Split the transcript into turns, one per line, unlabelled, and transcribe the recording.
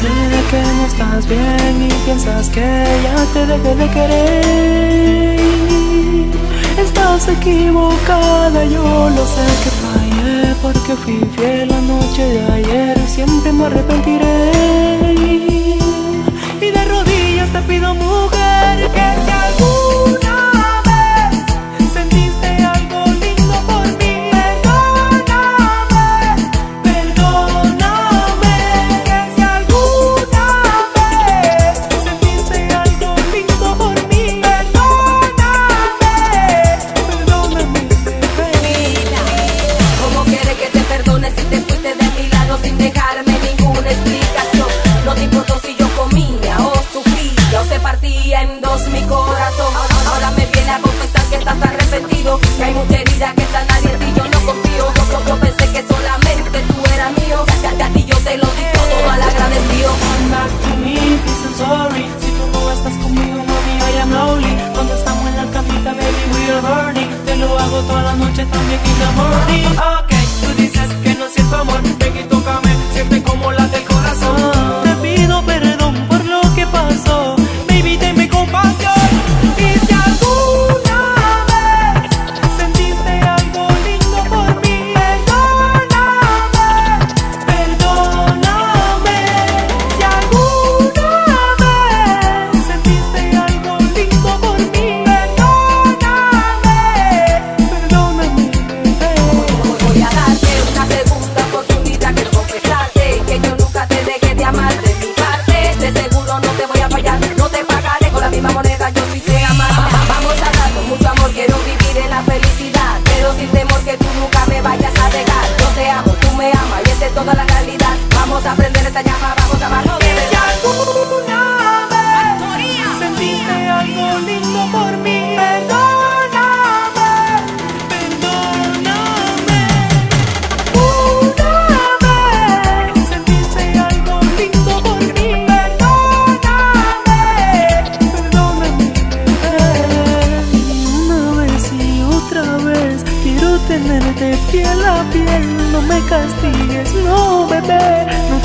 que no estás bien y piensas que ya te dejé de querer. Estás equivocada, yo lo sé que fallé porque fui fiel la noche de ayer. Siempre me arrepentiré.
Sin dejarme ninguna explicación? No te importó si yo comía o sufría o se partía en dos mi corazón. Ahora me viene a confesar que estás arrepentido, que hay mucha herida que está nadie ti, yo no confío. Yo, yo- pensé que solamente tú eras mío, que a ti yo te lo di todo mal agradecido.
Come back to me, please I'm sorry Si tú no estás conmigo, mami, I am lonely Cuando estamos en la camita, baby, we are burning Te lo hago toda la noche, también in the morning Ok,
Vamos a esta llama,
tenerte piel a piel, no me castigues, no bebé, no